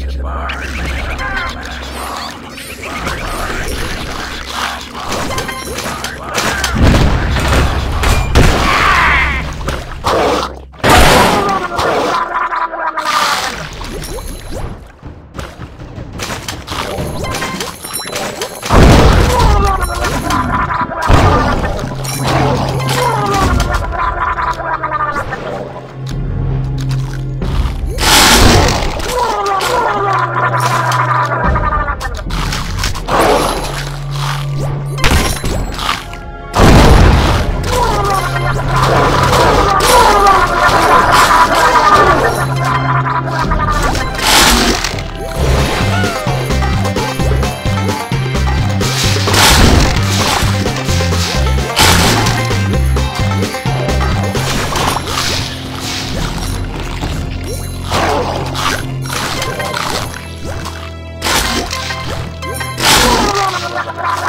It's mine. ¡Bravo!